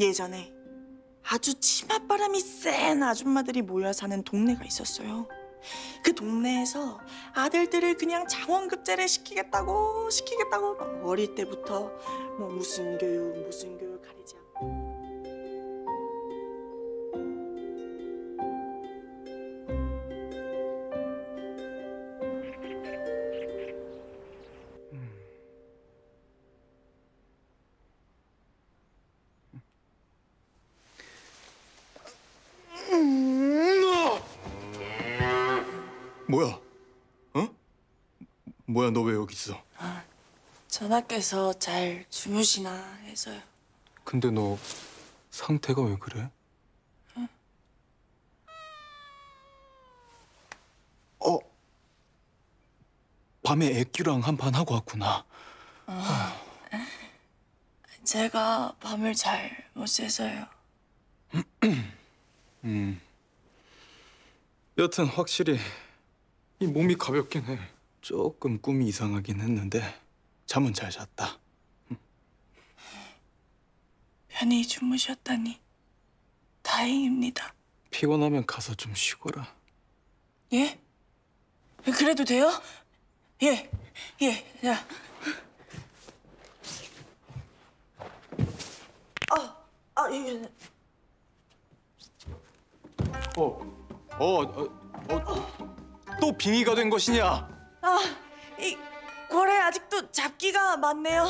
예전에 아주 치맛바람이 센 아줌마들이 모여 사는 동네가 있었어요. 그 동네에서 아들들을 그냥 장원급제를 시키겠다고 시키겠다고 막 어릴 때부터 뭐 무슨 교육 무슨 교육 가리지 않 뭐야? 어? 뭐야 너 왜 여기 있어? 전하께서 잘 주무시나 해서요. 근데 너 상태가 왜 그래? 어? 밤에 애끼랑 한판 하고 왔구나. 제가 밤을 잘 못 새서요. 음. 여튼 확실히 이 몸이 가볍긴 해. 조금 꿈이 이상하긴 했는데 잠은 잘 잤다. 편히 주무셨다니 다행입니다. 피곤하면 가서 좀 쉬거라. 예? 그래도 돼요? 예, 예, 자. 아, 아, 이게 어, 어, 어, 어, 또 빙의가 된 것이냐? 아, 이 고래 아직도 잡기가 많네요.